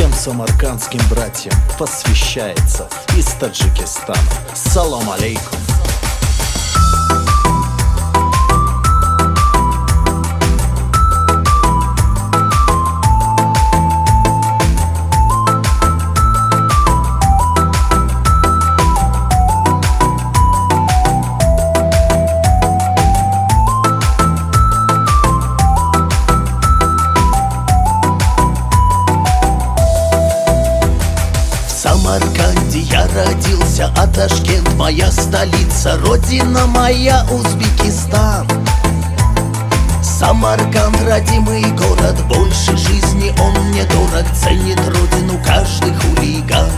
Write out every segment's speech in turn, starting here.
Всем самаркандским братьям посвящается из Таджикистана. Салам алейкум. Ташкент моя столица Родина моя Узбекистан. Самарканд, родимый город, больше жизни он мне дорог Ценит родину каждый хулиган.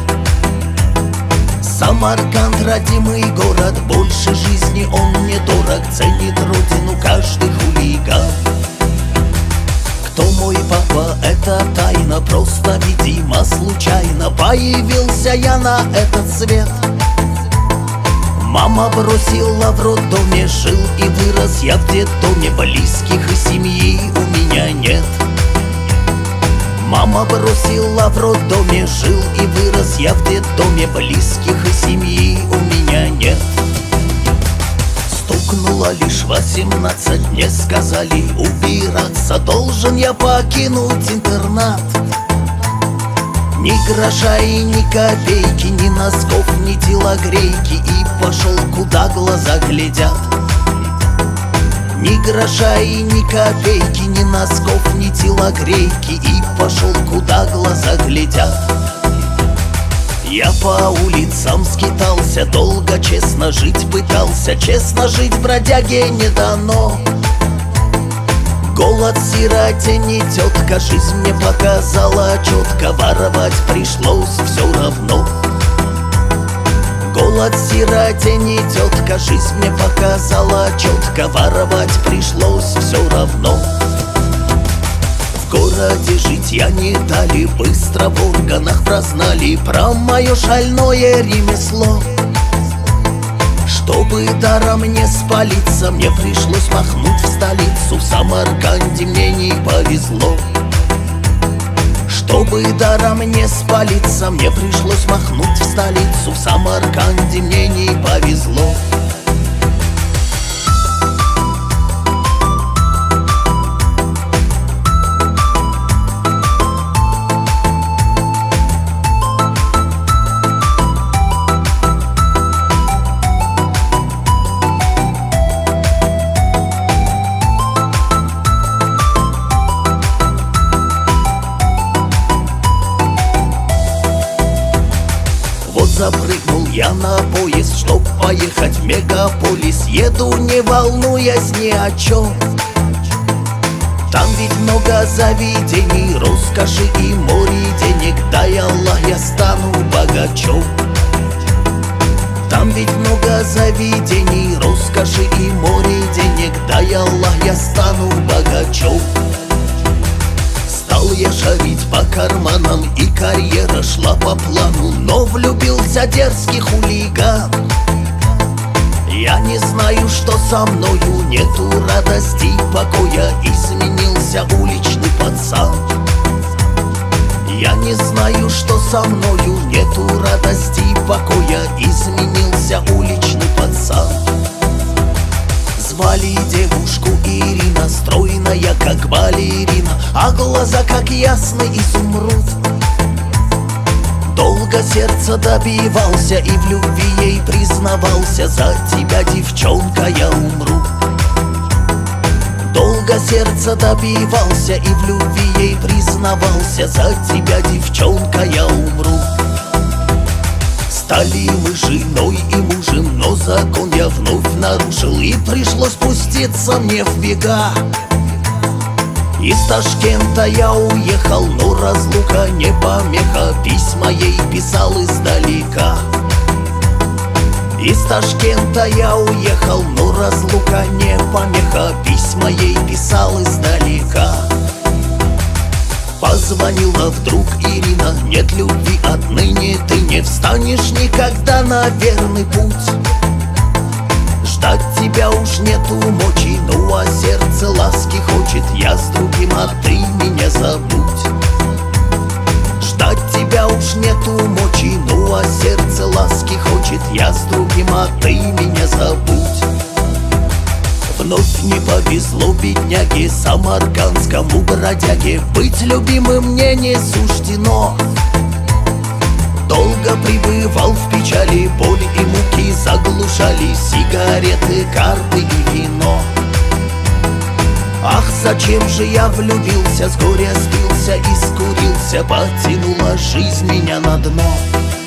Самарканд, родимый город, больше жизни он мне дорог Ценит родину каждый хулиган. Кто мой папа, это тайна Просто, видимо, случайно. Появился я на этот свет Мама бросила в роддоме Жил и вырос. Я в детдоме Близких и семьи у меня нет. Мама бросила в роддоме Жил и вырос. Я в детдоме Близких и семьи у меня нет. Стукнуло лишь восемнадцать Мне сказали убираться Должен я покинуть интернат Ни гроша и ни копейки Ни носков, ни телогрейки. И пошел, куда глаза глядят. Ни гроша и ни копейки Ни носков, ни телогрейки. И пошел, куда глаза глядят. Я по улицам скитался, долго честно жить пытался. Честно жить бродяге не дано Голод сироте не тетка, жизнь мне показала. Четко Воровать пришлось все равно. Голод сироте не тетка, жизнь мне показала. Четко Воровать пришлось все равно. В городе жить я не дали Быстро в органах прознали. Про мое шальное ремесло Чтобы даром не спалиться Мне пришлось махнуть в столицу. В Самарканде мне не повезло. Чтобы даром не спалиться Мне пришлось махнуть в столицу. В Самарканде мне не повезло поехать в мегаполис Еду, не волнуясь ни о чем Там ведь много заведений, роскоши и море денег Дай Аллах, я стану богачом. Там ведь много заведений, роскоши и море денег Дай Аллах, я стану богачом. Стал я шарить по карманам И карьера шла по плану Но влюбился дерзкий хулиган Я не знаю, что со мною. Нету радости покоя. Изменился уличный пацан. Я не знаю, что со мною. Нету радости покоя. Изменился уличный пацан. Звали девушку Ирина. Стройная, как балерина. А глаза, как ясный изумруд Долго сердце добивался И в любви ей признавался. За тебя, девчонка, я умру. Долго сердце добивался И в любви ей признавался. За тебя, девчонка, я умру. Стали мы женой и мужем, но закон я вновь нарушил. И пришлось спуститься мне в бега Из Ташкента я уехал, но разлука не помеха. Письма ей писал издалека. Из Ташкента я уехал, но разлука не помеха. Письма ей писал издалека. Позвонила вдруг Ирина. Нет любви отныне Ты не встанешь никогда на верный путь Ждать тебя уж нету мочи Ну а сердце ласки хочет. Я с другим, а ты меня забудь. Ждать тебя уж нету мочи Ну а сердце ласки хочет. Я с другим, а ты меня забудь. Вновь не повезло бедняге Самаркандскому бродяге. Быть любимым мне не суждено долго пребывал в печали. Боль и муки заглушали сигареты, карты и вино. Ах, зачем же я влюбился, с горя сбился, и скурился, Потянула жизнь меня на дно.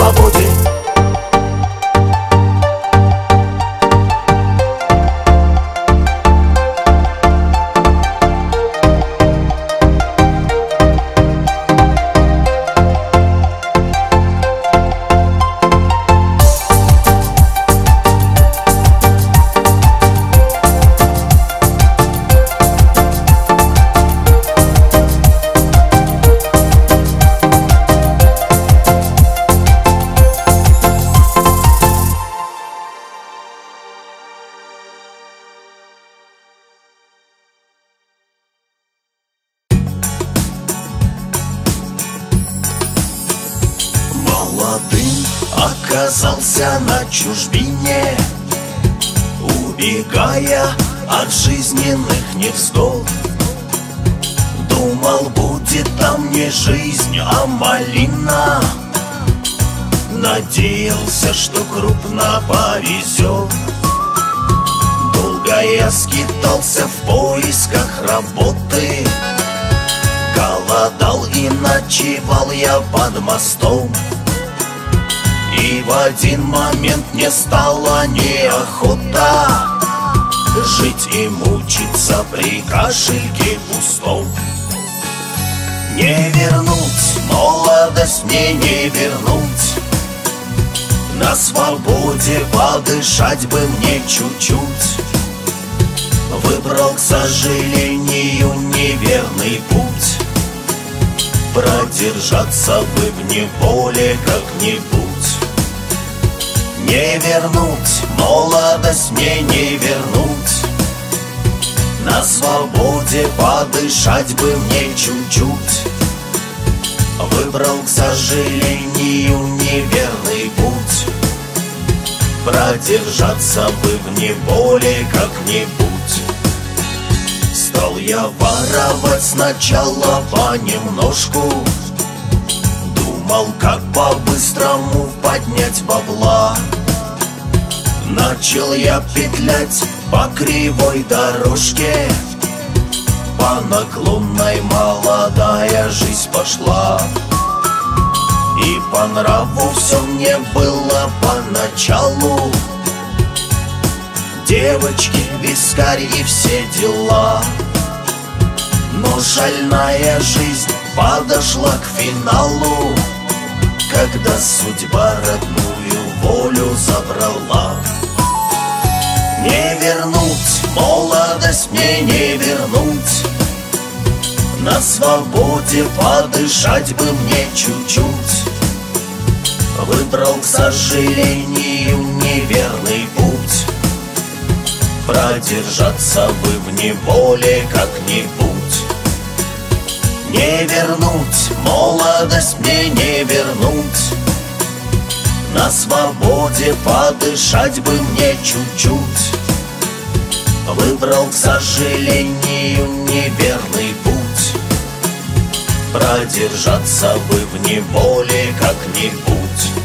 свободе мне стало неохота Жить и мучиться при кошельке пустом. Не вернуть, молодость мне не вернуть. На свободе подышать бы мне чуть-чуть. Выбрал, к сожалению, неверный путь. Продержаться бы в неволе как-нибудь Не вернуть, молодость мне не вернуть. На свободе подышать бы мне чуть-чуть. Выбрал, к сожалению, неверный путь. Продержаться бы в неволе как-нибудь. Стал я воровать сначала понемножку. Думал, как по-быстрому поднять бабла Начал я петлять по кривой дорожке. По наклонной молодая жизнь пошла. И по нраву все мне было поначалу. Девочки, вискарь и все дела. Но шальная жизнь подошла к финалу Когда судьба родную волю забрала. Не вернуть, молодость мне не вернуть. На свободе подышать бы мне чуть-чуть. Выбрал, к сожалению, неверный путь. Продержаться бы в неволе как-нибудь. Не вернуть, молодость мне не вернуть На свободе подышать бы мне чуть-чуть. Выбрал, к сожалению, неверный путь. Продержаться бы в неволе как-нибудь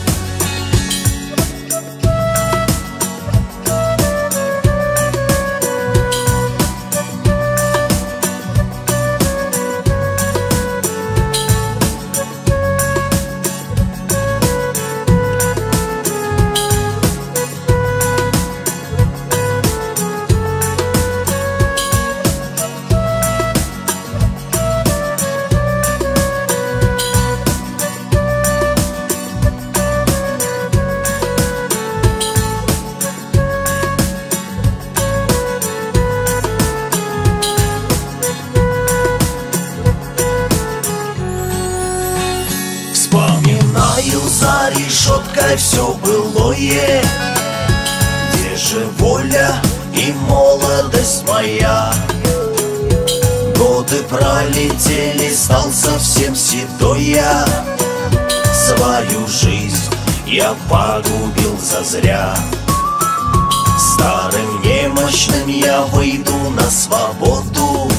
решеткой все былое. Где же воля и молодость моя? Годы пролетели, стал совсем седой я. Свою жизнь я погубил зазря. Старым немощным я выйду на свободу.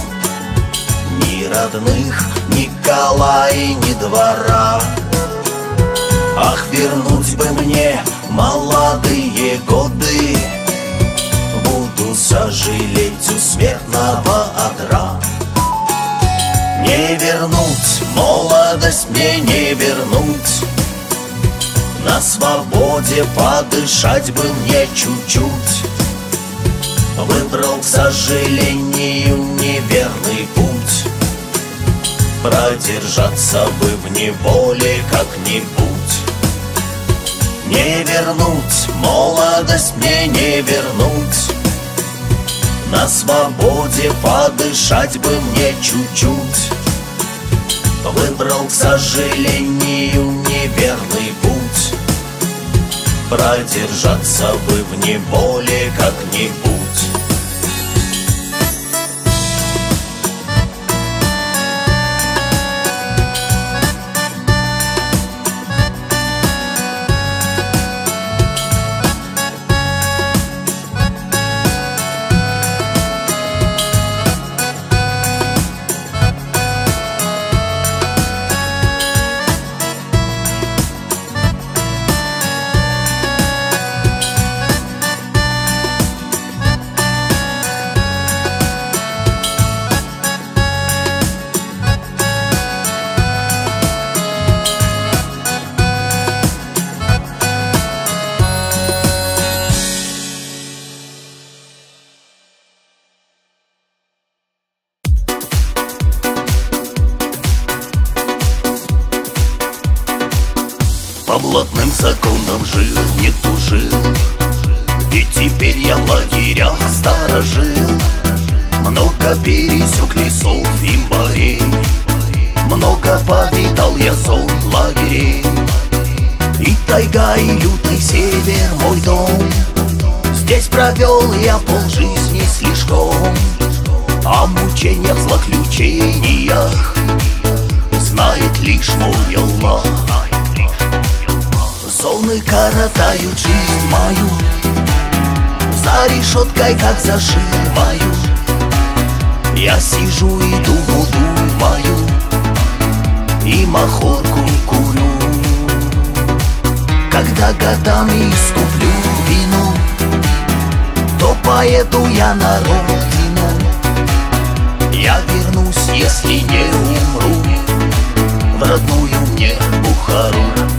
Ни родных, ни кола и ни двора Ах, вернуть бы мне молодые годы. Буду сожалеть у смертного одра Не вернуть, молодость мне не вернуть. На свободе подышать бы мне чуть-чуть. Выбрал, к сожалению, неверный путь. Продержаться бы в неволе как-нибудь не вернуть, молодость мне не вернуть. На свободе подышать бы мне чуть-чуть. Выбрал, к сожалению, неверный путь. Продержаться бы в неволе как-нибудь Решеткой, как зашиваю Я сижу и думу думаю И махорку курю. Когда годами искуплю вину То поеду я на родину. Я вернусь, если не умру В родную мне Бухару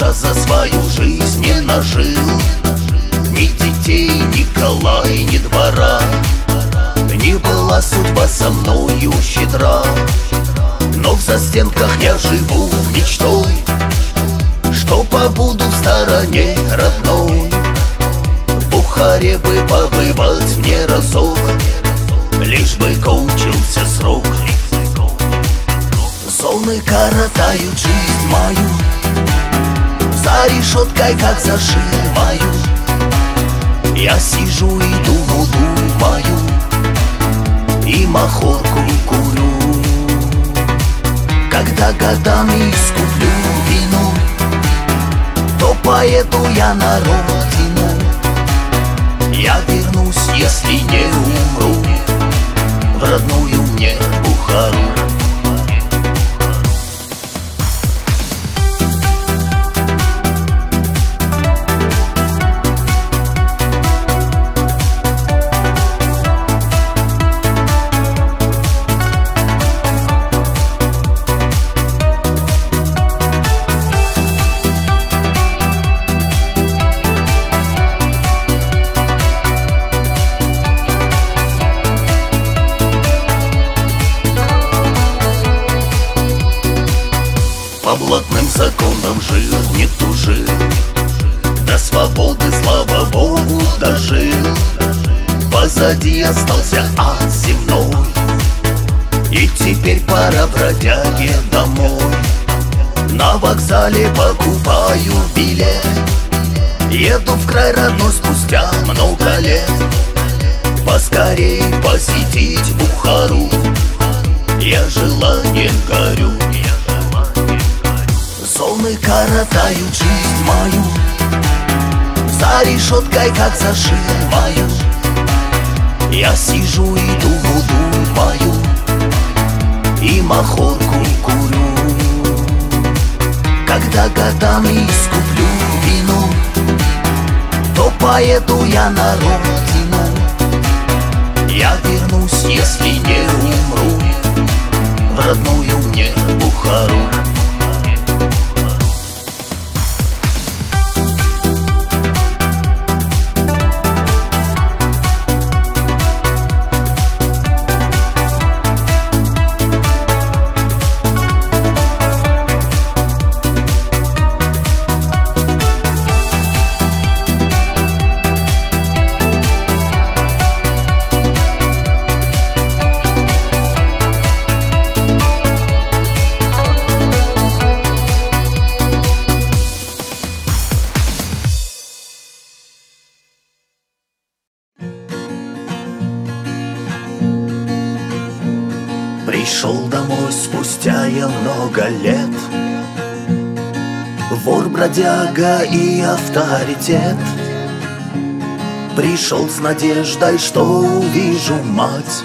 Гроша за свою жизнь не нажил. Ни детей, ни кола и ни двора. Не была судьба со мною щедра. Но в застенках я живу мечтой Что побуду в стороне родной. В Бухаре бы побывать мне разок Лишь бы кончился срок. Зоны коротают жизнь мою За решеткой, как зашиваю Я сижу и думу думаю И махорку курю. Когда годами скуплю вину То поеду я на родину. Я вернусь, если не умру В родную мне Бухару законам жил, не тужил До свободы, слава Богу, дожил Позади остался ад земной. И теперь пора бродяге домой. На вокзале покупаю билет. Еду в край родной спустя много лет. Поскорей посетить Бухару. Я желанием горю Зоны коротают жизнь мою. За решеткой, как зашиваю Я сижу и думу думаю И махорку курю. Когда годами скуплю вину То поеду я на родину. Я вернусь, если не умру В родную мне Бухару много лет. Вор, бродяга и авторитет. Пришел с надеждой, что увижу мать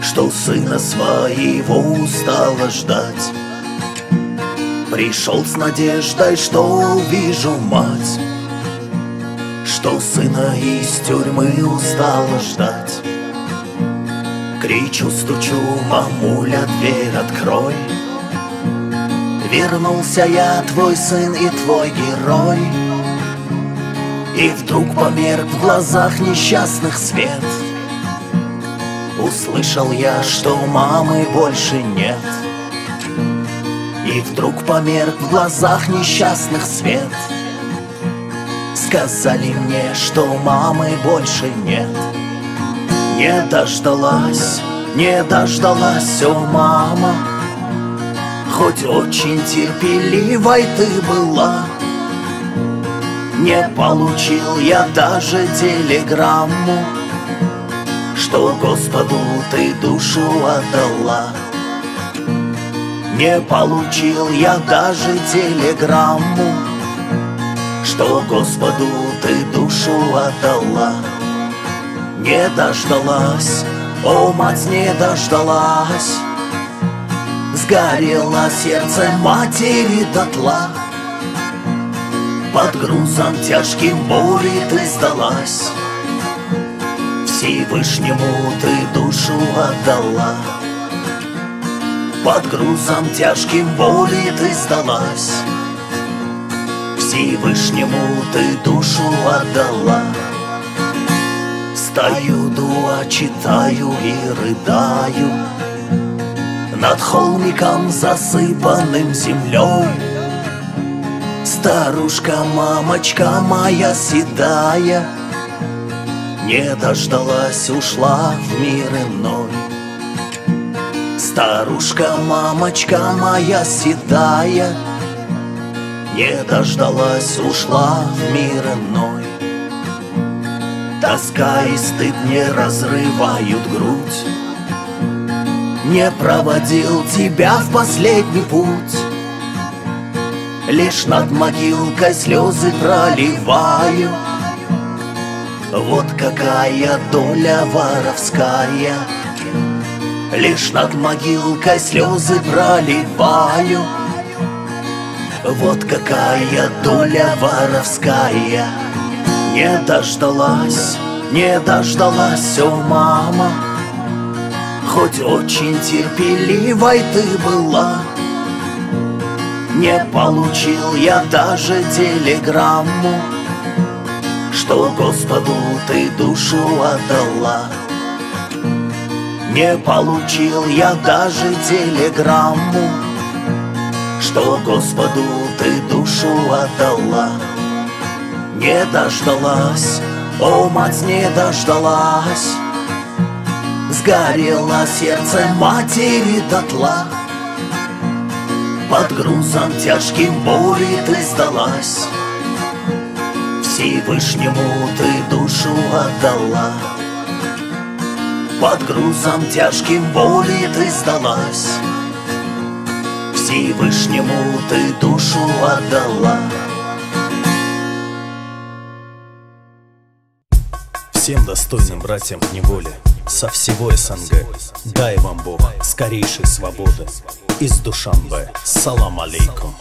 Что сына своего устала ждать. Пришел с надеждой, что увижу мать Что сына из тюрьмы устала ждать Кричу, стучу, мамуля, дверь открой. Вернулся я, твой сын и твой герой. И вдруг померк в глазах несчастных свет. Услышал я, что мамы больше нет. И вдруг померк в глазах несчастных свет. Сказали мне, что мамы больше нет Не дождалась, не дождалась, о мама. Хоть очень терпеливой ты была. Не получил я даже телеграмму Что Господу ты душу отдала. Не получил я даже телеграмму Что Господу ты душу отдала Не дождалась, о мать не дождалась Сгорело сердце матери дотла. Под грузом тяжким боли ты сдалась. Всевышнему ты душу отдала. Под грузом тяжким боли ты сдалась. Всевышнему ты душу отдала Стою, дуа читаю и рыдаю над холмиком, засыпанным землей Старушка, мамочка моя седая Не дождалась, ушла в мир иной. Старушка, мамочка моя седая Не дождалась, ушла в мир иной Тоска и стыд не разрывают грудь. Не проводил тебя в последний путь. Лишь над могилкой слезы проливаю Вот какая доля воровская. Лишь над могилкой слезы проливаю Вот какая доля воровская Не дождалась, не дождалась, о мама. Хоть очень терпеливой ты была. Не получил я даже телеграмму Что Господу ты душу отдала. Не получил я даже телеграмму Что Господу ты душу отдала Не дождалась, о мать не дождалась. Сгорело сердце матери дотла. Под грузом тяжким боли ты сдалась. Всевышнему ты душу отдала. Под грузом тяжким боли ты сдалась. Всевышнему ты душу отдала Всем достойным братьям в неволе со всего СНГ. Дай вам Бог скорейшей свободы. Из Душанбе. Салам алейкум.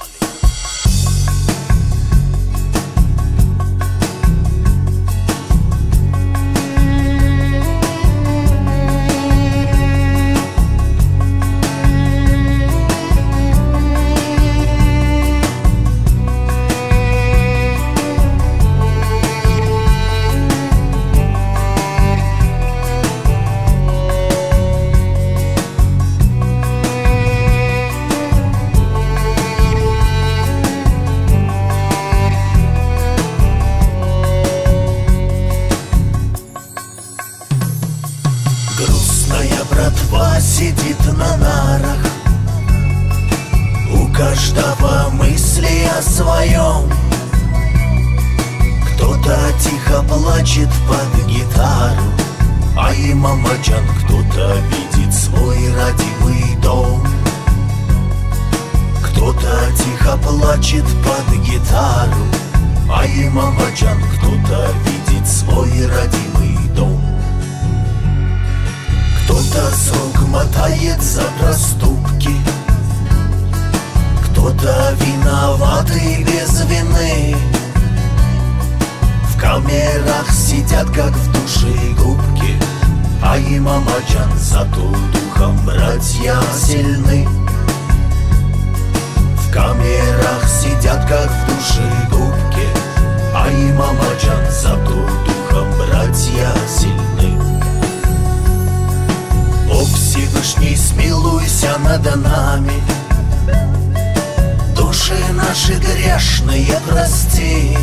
Грешные прости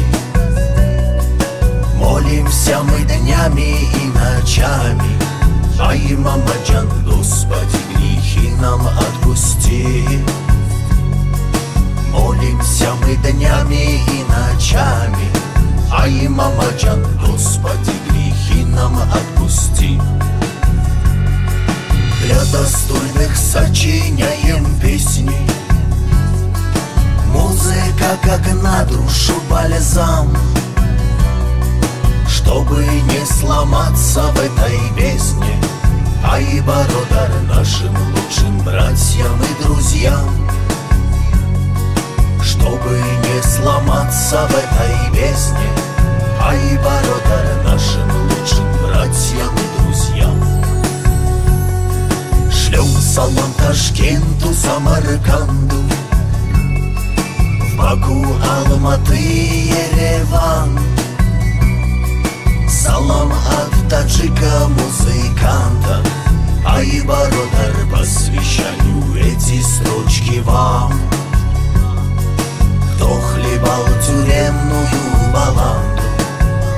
Молимся мы днями и ночами. А и мамаджан, Господи, грехи нам отпусти. Молимся мы днями и ночами. А и мамаджан, Господи, грехи нам отпусти. Для достойных сочиняем песни Музыка как на душу бальзам. Чтобы не сломаться в этой песне А Бородар нашим лучшим братьям и друзьям. Чтобы не сломаться в этой песне А Бородар нашим лучшим братьям и друзьям. Шлем салам Ташкенту, Самарканду Баку, Алматы, Ереван. Салам от таджика музыканта А и Бородар посвящаю эти строчки вам. Кто хлебал тюремную баланду?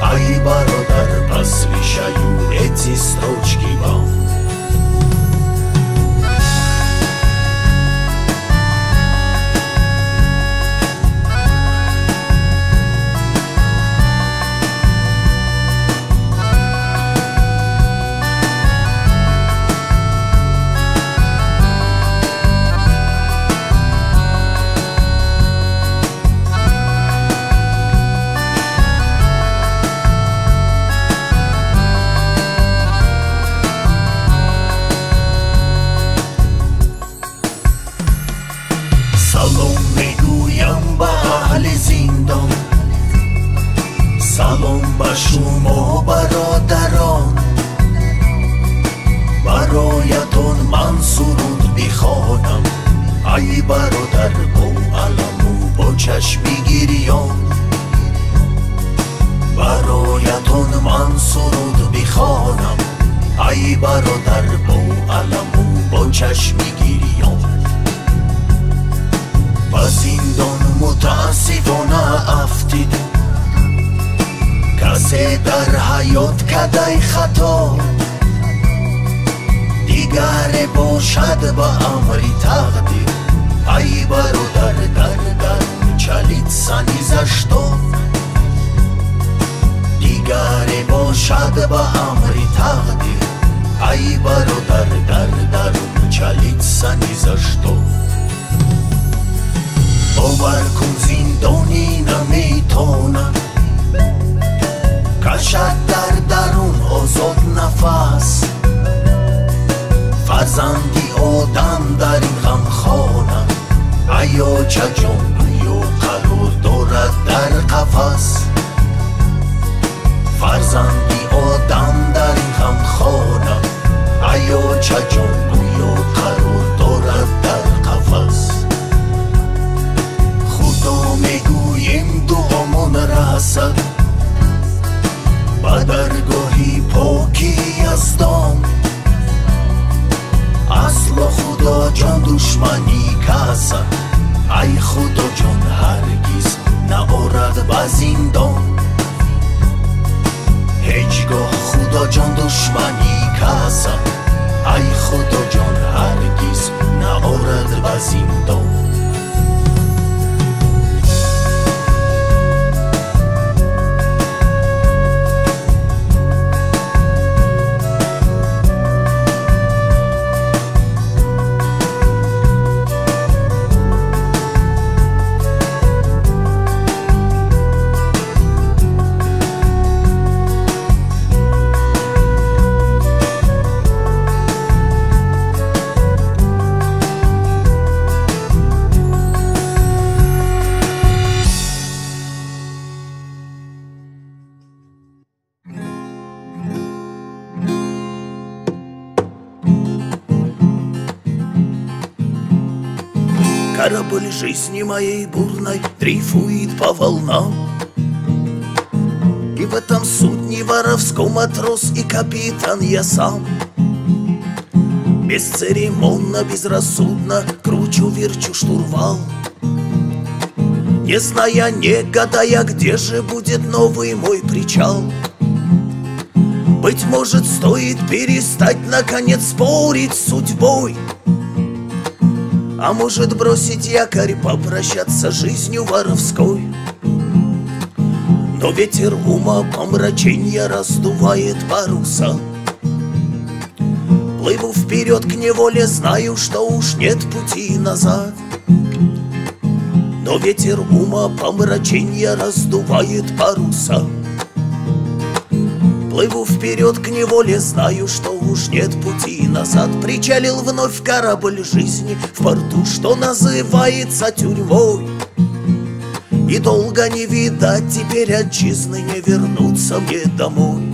А и Бородар посвящаю эти строчки ბოშადბა ამრი თაღდი აი ბარო დარ დარ დარ ჩალიცანი за что დიგარე ბოშადბა ამრი თაღდი აი ბარო დარ დარ დარ ჩალიცანი за что ოვარ კუნზინ დონინა მეითონა კაშად დარ დარუნ ოზოდ ნაფას. فزندی آدم در این غمخانم ایا چجم و قرار دارد در قفص فرزندی آدم در این غمخانم ایا چجم و قرار دارد در قفص خدا می‌گوییم دعامان رسد. بدرگاهی پاکی از اصل خدا جان دشمنی کسد ای خدا جان هرگز نبارد به زندان. هیچگاه خدا جان دشمنی کسد ای خدا جان هرگز نبارد به زندان. Жизни моей бурной дрейфует по волнам. И в этом судне воровском матрос и капитан я сам. Бесцеремонно, безрассудно кручу-верчу штурвал. Не зная, не гадая, где же будет новый мой причал? Быть может, стоит перестать, наконец, спорить с судьбой А может, бросить якорь, попрощаться жизнью воровской? Но ветер ума помраченья раздувает паруса. Плыву вперед к неволе, знаю, что уж нет пути назад. Но ветер ума помраченья раздувает паруса Плыву вперед к неволе, знаю, что уж нет пути назад. Причалил вновь корабль жизни в порту, что называется тюрьмой. И долго не видать теперь отчизны, не вернуться мне домой.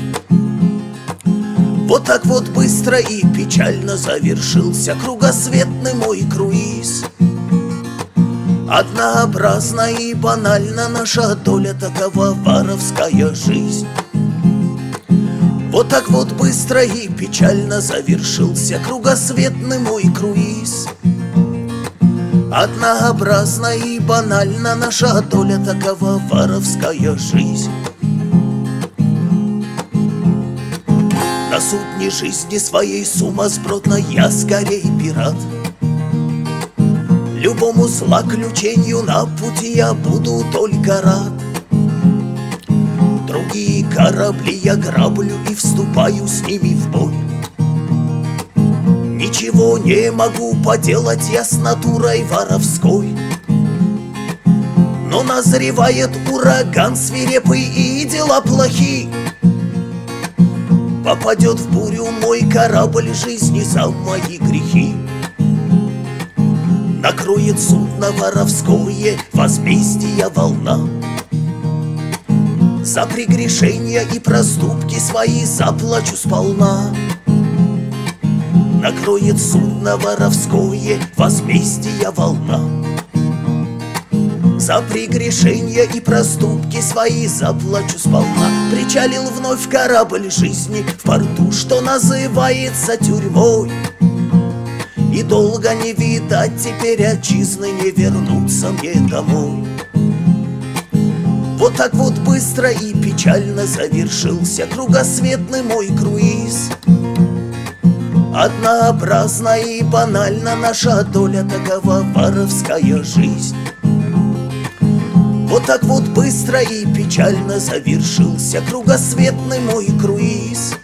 Вот так вот быстро и печально завершился кругосветный мой круиз. Однообразно и банально наша доля такова воровская жизнь вот так вот быстро и печально завершился кругосветный мой круиз. Однообразно и банально наша доля такова воровская жизнь. На судне жизни своей сумасбродной я скорей пират. Любому злоключению на пути я буду только рад. Другие корабли я граблю и вступаю с ними в бой. Ничего не могу поделать я с натурой воровской. Но назревает ураган свирепый и дела плохи Попадет в бурю мой корабль жизни за мои грехи. Накроет судно воровское возмездие волна за прегрешения и проступки свои заплачу сполна. Накроет судно воровское возмездие волна. За прегрешения и проступки свои заплачу сполна. Причалил вновь корабль жизни в порту, что называется тюрьмой. И долго не видать теперь отчизны, не вернуться мне домой вот так вот быстро и печально завершился кругосветный мой круиз. Однообразно и банально наша доля такова воровская жизнь. Вот так вот быстро и печально завершился кругосветный мой круиз.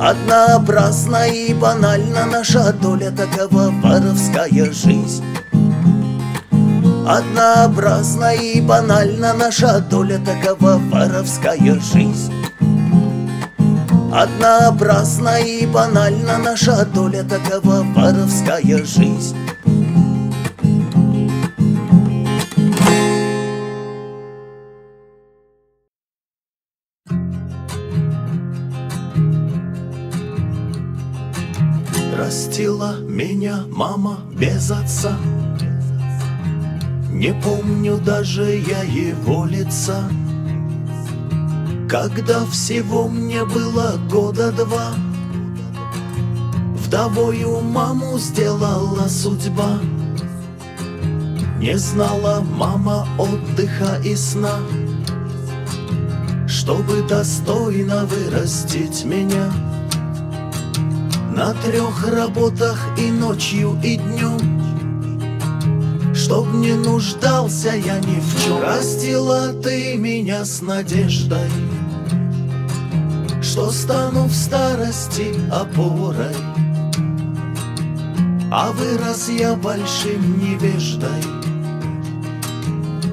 Однообразно и банально наша доля такова воровская жизнь. Однообразна и банальна наша доля такова воровская жизнь. Однообразна и банальна наша доля такова воровская жизнь. Растила меня мама без отца не помню даже я его лица. Когда всего мне было года два Вдовою маму сделала судьба. Не знала мама отдыха и сна Чтобы достойно вырастить меня. На трех работах и ночью, и днем Чтоб не нуждался я ни в чем Растила ты меня с надеждой Что стану в старости опорой. А вырос я большим невеждой.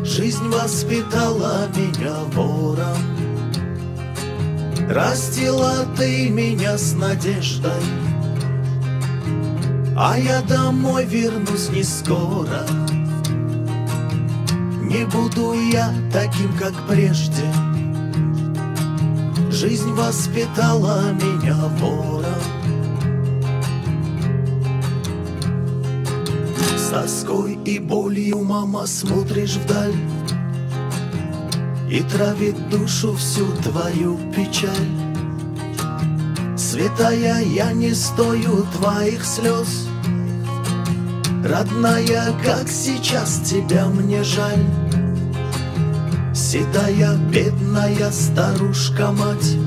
Жизнь воспитала меня вором. Растила ты меня с надеждой. А я домой вернусь не скоро не буду я таким, как прежде. Жизнь воспитала меня вором. Тоской и болью, мама, смотришь вдаль И травит душу всю твою печаль. Святая, я не стою твоих слез. Родная, как сейчас тебя мне жаль Седая, бедная старушка-мать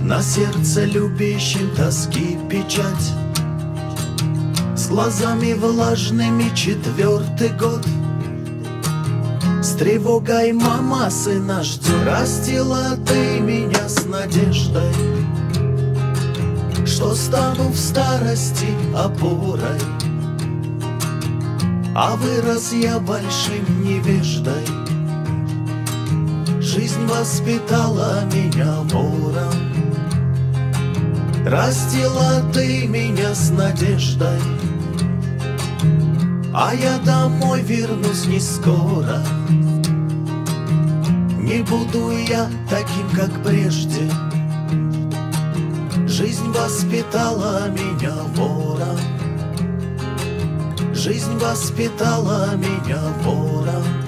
На сердце любящим тоски печать. С глазами влажными четвертый год. С тревогой мама сына ждет. Растила ты меня с надеждой Что стану в старости опорой. А вырос я большим невеждой Жизнь воспитала меня вором Растила ты меня с надеждой. А я домой вернусь не скоро. Не буду я таким, как прежде. Жизнь воспитала меня вором Жизнь воспитала меня вором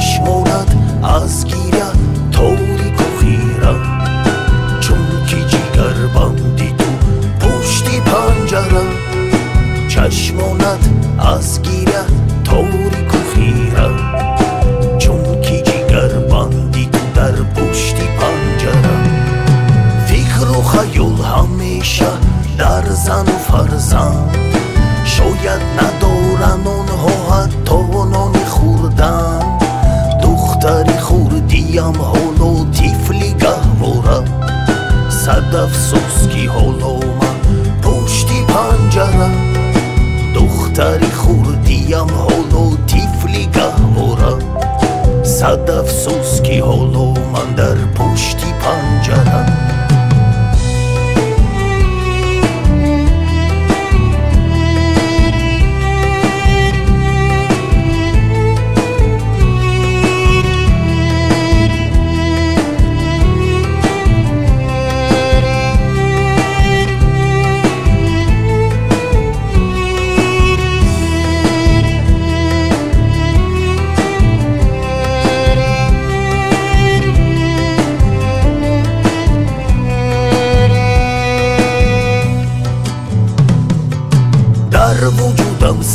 Show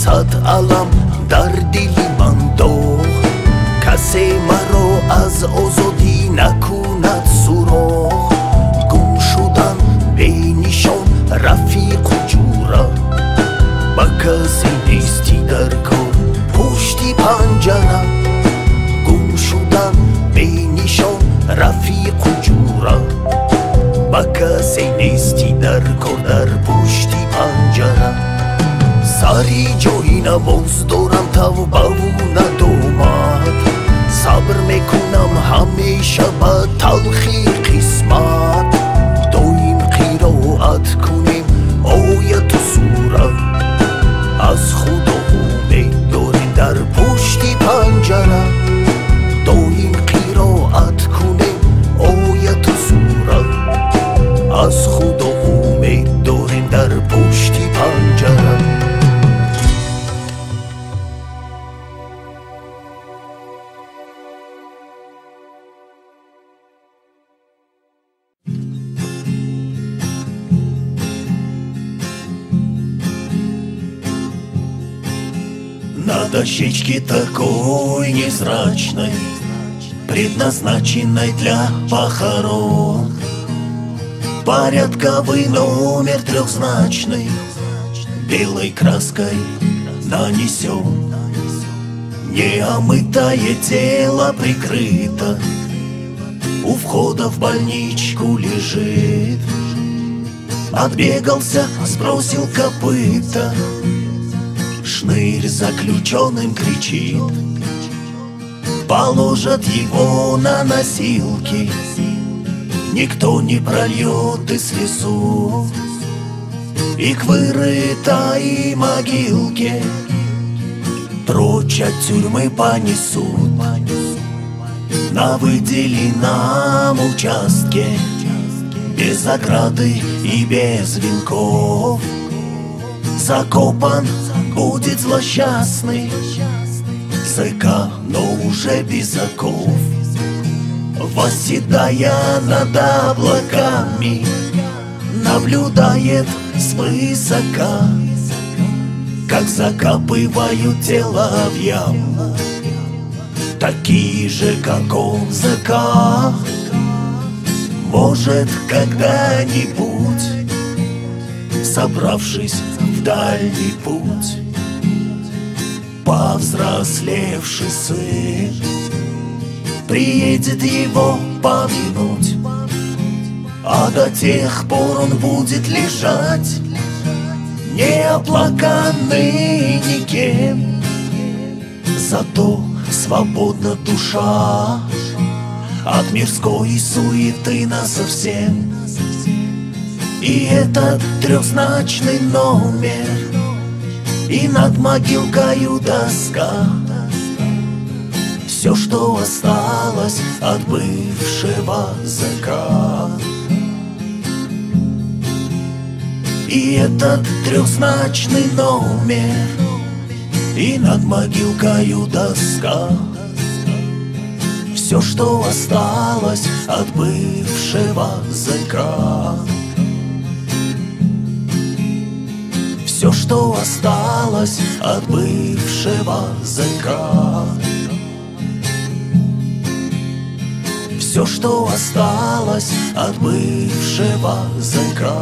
сад алам дар дили ман доғ касе маро аз озодӣ накунад суроғ гум шудан бенишон рафиқу ҷура. Ба касе нестӣ дар кор пушти панҷара. Гум шудан бенишон рафиқу ҷура. Ба касе нестӣ дар кор дар пушти панҷара. მარიჯოინა მომსდორამ თავ ბავუნა დომად საბრ მექუნამ ჰამეიშაბა თალხი ყისმად დოიმ ყირო ათქუნემ ოუია თუ სურა. ასხუ На дощечке такой невзрачной Предназначенной для похорон. Порядковый номер трехзначный Белой краской нанесен Неомытое тело прикрыто У входа в больничку лежит. Отбегался, сбросил копыта Шнырь заключенным кричит. Положат его на носилки. Никто не прольет и слезу И к вырытой могилке Прочь от тюрьмы понесут. На выделенном участке Без ограды и без венков Закопан будет злосчастный. Зыка, но уже без оков. Восседая над облаками Наблюдает свысока. Как закапывают тело в яму Такие же, как он, зыка Может, когда-нибудь Собравшись в дальний путь Повзрослевший сын. Приедет его помянуть А до тех пор он будет лежать Неоплаканный никем. Зато свободна душа От мирской суеты насовсем. И этот трехзначный номер И над могилкою доска. Все, что осталось от бывшего ЗК И этот трехзначный номер. И над могилкою доска. Все, что осталось от бывшего ЗК Все, что осталось от бывшего ЗК Все, что осталось от бывшего ЗК